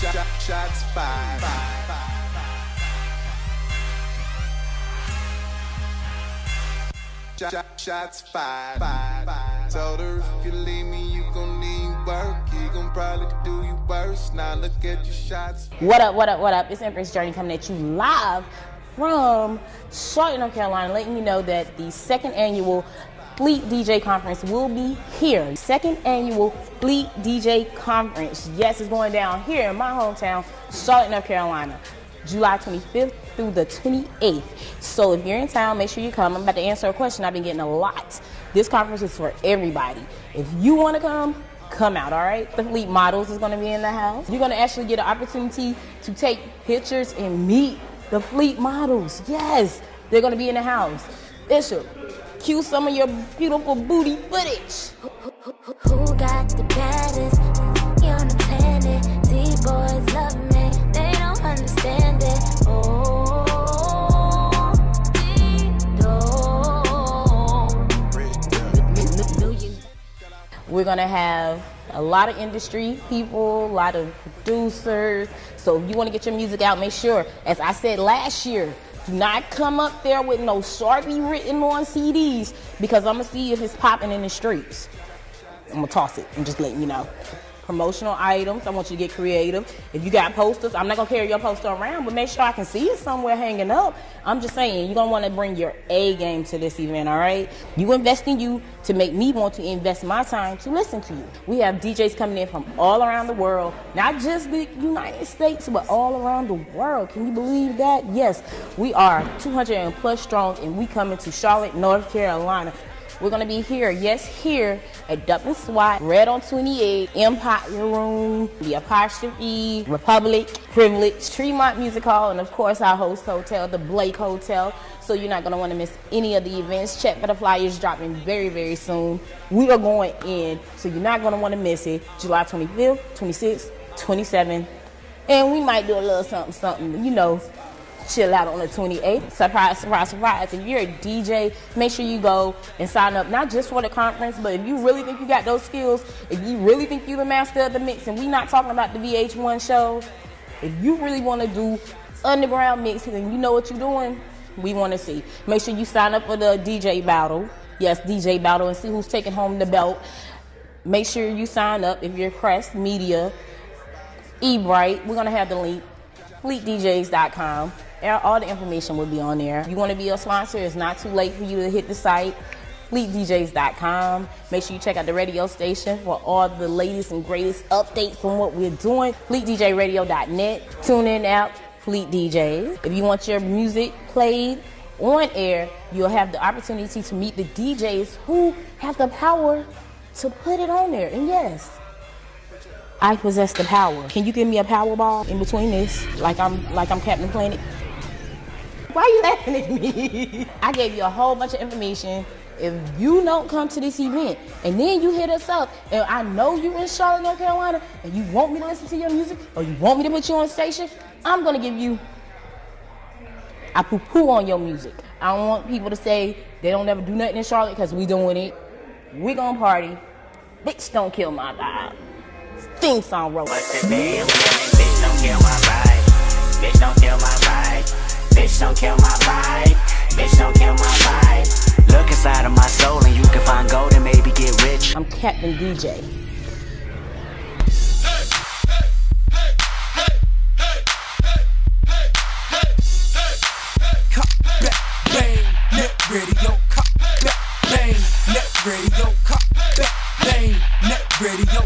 Shots fired. Shots fired. Told her if you leave me, you gon' need work. He gon' probably do you worse. Now look at your shots. What up, what up, what up? It's Empress Journee coming at you live from Charlotte, North Carolina, letting you know that the second annual Fleet DJ Conference will be here. Second annual Fleet DJ Conference. Yes, it's going down here in my hometown, Charlotte, North Carolina. July 25th through the 28th. So if you're in town, make sure you come. I'm about to answer a question I've been getting a lot. This conference is for everybody. If you want to come, come out, all right? The Fleet Models is going to be in the house. You're going to actually get an opportunity to take pictures and meet the Fleet Models. Yes, they're going to be in the house. Bishop, cue some of your beautiful booty footage. Who got the baddest on the planet? These boys love me, they don't understand it. Oh, We're gonna have a lot of industry people, a lot of producers. So if you want to get your music out, make sure, as I said last year, do not come up there with no Sharpie written on CDs because I'm gonna see if it's popping in the streets. I'm gonna toss it and just let you know. Promotional items, I want you to get creative. If you got posters, I'm not gonna carry your poster around, but make sure I can see it somewhere hanging up. I'm just saying, you're gonna wanna bring your A game to this event, all right? You invest in you to make me want to invest my time to listen to you. We have DJs coming in from all around the world, not just the United States, but all around the world. Can you believe that? Yes, we are 200 and plus strong, and we come into Charlotte, North Carolina. We're gonna be here, yes, here at Dublin SWAT, Red on 28, Empire Room, the Apostrophe, Republic, Privilege, Tremont Music Hall, and of course our host hotel, the Blake Hotel. So you're not gonna wanna miss any of the events. Check for the flyers dropping very, very soon. We are going in, so you're not gonna wanna miss it. July 25th, 26th, 27th, and we might do a little something, something, you know, chill out on the 28th. Surprise, surprise, surprise. If you're a DJ, make sure you go and sign up, not just for the conference, but if you really think you got those skills, if you really think you're the master of the mix, and we're not talking about the VH1 show, if you really want to do underground mixing and you know what you're doing, we want to see. Make sure you sign up for the DJ battle. Yes, DJ battle and see who's taking home the belt. Make sure you sign up if you're Crest Media, Eventbrite. We're going to have the link, fleetdjs.com. All the information will be on there. If you want to be a sponsor, it's not too late for you to hit the site, fleetdjs.com. Make sure you check out the radio station for all the latest and greatest updates on what we're doing. FleetDJRadio.net. Tune in app, Fleet DJs. If you want your music played on air, you'll have the opportunity to meet the DJs who have the power to put it on there. And yes, I possess the power. Can you give me a power ball in between this? Like I'm like I'm Captain Planet? Why are you laughing at me? I gave you a whole bunch of information. If you don't come to this event and then you hit us up, and I know you're in Charlotte, North Carolina, and you want me to listen to your music or you want me to put you on station, I'm gonna give you I poo poo on your music. I don't want people to say they don't ever do nothing in Charlotte because we doing it. We gonna party. Bitch, don't kill my vibe. Theme song roll. Captain DJ. Bang, radio, bang, net radio, bang, radio,